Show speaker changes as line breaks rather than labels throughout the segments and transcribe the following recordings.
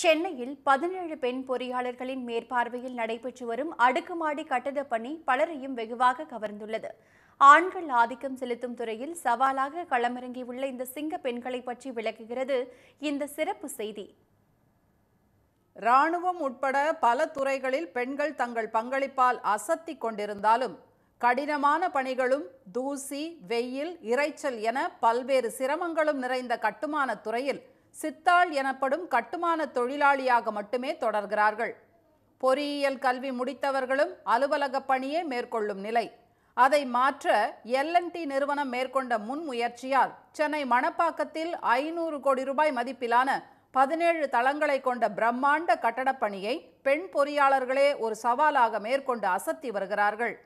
சென்னையில் பதினேழு பெண் பொறியாளர்களின் மேற்பார்வையில் நடைபெற்று வரும் அடுக்குமாடி கட்டடப் பணி பலரையும் வெகுவாக கவர்ந்துள்ளது. ஆண்கள் ஆதிக்கம் செலுத்தும் துறையில் சவாலாக களமிறங்கியுள்ள இந்த சிங்க பெண்களை பற்றி விளக்குகிறது இந்த சிறப்பு செய்தி.
ராணுவம் உட்பட பல துறைகளில் பெண்கள் தங்கள் பங்களிப்பால் அசத்தி கொண்டிருந்தாலும் கடினமான பணிகளும் தூசி வெயில் இரைச்சல் என பல்வேறு சிரமங்களும் நிறைந்த கட்டுமான துறையில் சித்தாள் எனப்படும் கட்டுமான தொழிலாளியாக மட்டுமே தொடர்கிறார்கள். பொறியியல் கல்வி முடித்தவர்களும் அலுவலக பணியே மேற்கொள்ளும் நிலை. அதை மாற்ற எல்என்டி நிறுவனம் மேற்கொண்ட முன்முயற்சியால் சென்னை மணப்பாக்கத்தில் ஐநூறு கோடி ரூபாய் மதிப்பிலான பதினேழு தளங்களை கொண்ட பிரம்மாண்ட கட்டடப் பணியை பெண் பொறியாளர்களே ஒரு சவாலாக மேற்கொண்டு அசத்தி வருகிறார்கள்.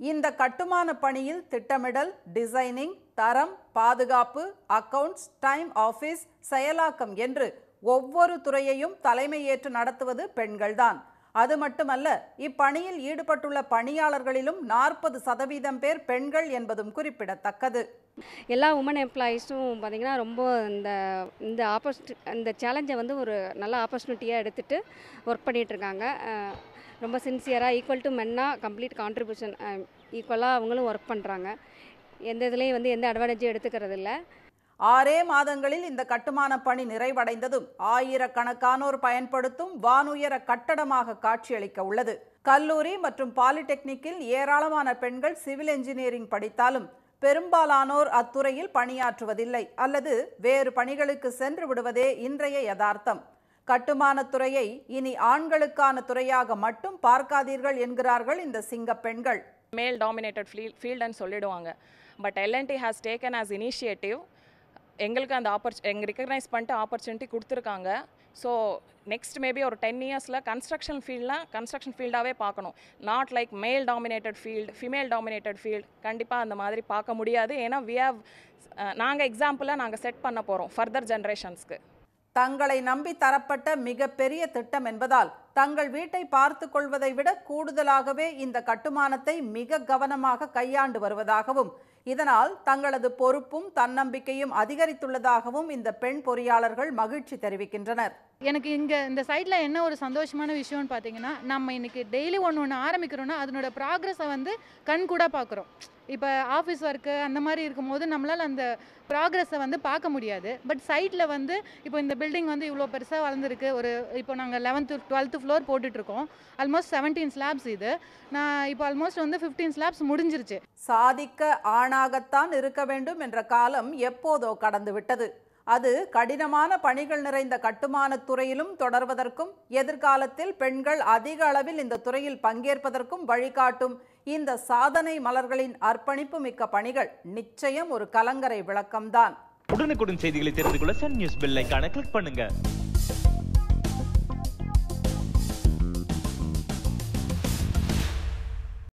இந்த கட்டுமான பணியில் திட்டமிடல் டிசைனிங் தரம் பாதுகாப்பு அக்கவுண்ட்ஸ் டைம் ஆபீஸ் செயலாக்கம் என்று ஒவ்வொரு துறையையும் தலைமையேற்று நடத்துவது பெண்கள்தான். அது மட்டுமல்ல இப்பணியில் ஈடுபட்டுள்ள பணியாளர்களிலும் நாற்பது சதவீதம் பேர் பெண்கள் என்பதும் குறிப்பிடத்தக்கது.
எல்லா உமன் எம்ப்ளாயீஸும் பார்த்திங்கன்னா ரொம்ப இந்த இந்த ஆப்பர்ச்சு இந்த சேலஞ்சை வந்து ஒரு நல்ல ஆப்பர்ச்சுனிட்டியாக எடுத்துகிட்டு ஒர்க் பண்ணிகிட்ருக்காங்க ரொம்ப சின்சியராக ஈக்குவல் டு மென்னாக கம்ப்ளீட் கான்ட்ரிபியூஷன் ஈக்குவலாக அவங்களும் ஒர்க் பண்ணுறாங்க எந்த இதுலேயும் வந்து எந்த அட்வான்டேஜும் எடுத்துக்கிறது இல்லை
ஆறே மாதங்களில் இந்த கட்டுமான பணி நிறைவடைந்ததும் ஆயிரக்கணக்கானோர் பயன்படுத்தும் வானுயர கட்டடமாக காட்சியளிக்க உள்ளது. கல்லூரி மற்றும் பாலிடெக்னிக்கில் ஏராளமான பெண்கள் சிவில் என்ஜினியரிங் படித்தாலும் பெரும்பாலானோர் அத்துறையில் பணியாற்றுவதில்லை அல்லது வேறு பணிகளுக்கு சென்று விடுவதே இன்றைய யதார்த்தம். கட்டுமானத் துறையை இனி ஆண்களுக்கான துறையாக மட்டும் பார்க்காதீர்கள் என்கிறார்கள் இந்த சிங்க பெண்கள்.
மேல் டாமினேட்டட் ஃபீல்டுன்னு சொல்லிடுவாங்க. But L and T has taken as initiative எங்களுக்கு அந்த ஆப்பர்ச்சு எங்கள் ரெக்கக்னைஸ் பண்ணிட்டு ஆப்பர்ச்சுனிட்டி கொடுத்துருக்காங்க. ஸோ நெக்ஸ்ட் மேபி ஒரு டென் இயர்ஸில் கன்ஸ்ட்ரக்ஷன் ஃபீல்டில் கன்ஸ்ட்ரக்ஷன் ஃபீல்டாகவே பார்க்கணும். Not like male dominated field female dominated field கண்டிப்பாக அந்த மாதிரி பார்க்க முடியாது. ஏன்னா வி ஹவ் நாங்கள் எக்ஸாம்பிளாக நாங்கள் செட் பண்ண போகிறோம் ஃபர்தர் ஜென்ரேஷன்ஸ்க்கு
தங்களை நம்பி தரப்பட்ட மிகப்பெரிய திட்டம் என்பதால் தங்கள் வீட்டை பார்த்து கொள்வதை விட கூடுதலாகவே இந்த கட்டுமானத்தை மிக கவனமாக கையாண்டு வருவதாகவும் இதனால் தங்களது பொறுப்பும் தன்னம்பிக்கையும் அதிகரித்துள்ளதாகவும் இந்த பெண் பொறியாளர்கள் மகிழ்ச்சி தெரிவிக்கின்றனர்.
எனக்கு இங்கே இந்த சைடில் என்ன ஒரு சந்தோஷமான விஷயம்னு பார்த்தீங்கன்னா நம்ம இன்னைக்கு டெய்லி ஒன்று ஒன்று ஆரம்பிக்கிறோன்னா அதனோட ப்ராக்ரஸை வந்து கண் கூட பார்க்குறோம் இப்போ ஆஃபீஸ் ஒர்க்கு அந்த மாதிரி இருக்கும்போது நம்மளால் அந்த ப்ராக்ரஸை வந்து பார்க்க முடியாது. பட் சைட்டில் வந்து இப்போ இந்த பில்டிங் வந்து இவ்வளோ பெருசாக வளர்ந்துருக்கு. ஒரு இப்போ நாங்கள் லெவன்த்து டுவெல்த்து ஃப்ளோர் போட்டுட்ருக்கோம். ஆல்மோஸ்ட் செவன்டீன் ஸ்லாப்ஸ் இது. நான் இப்போ ஆல்மோஸ்ட் வந்து ஃபிஃப்டீன் ஸ்லாப்ஸ் முடிஞ்சிருச்சு.
சாதிக்க மனிதனாகத்தான் இருக்க வேண்டும் என்ற காலம் எப்போதோ கடந்து விட்டது அது கடினமான பணிகள் நிறைந்த கட்டுமானத் துறையிலும் தொடர்வதற்கும் எதிர்காலத்தில் பெண்கள் அதிக அளவில் இந்த துறையில் பங்கேற்பதற்கும் வழிகாட்டும் இந்த சாதனை மலர்களின் அர்ப்பணிப்பு மிக்க பணிகள் நிச்சயம் ஒரு கலங்கரை விளக்கம்தான்.
உடனுக்குடன் செய்திகளை தெரிந்து கொள்ள சன் நியூஸ் பெல் கிளிக் பண்ணுங்க.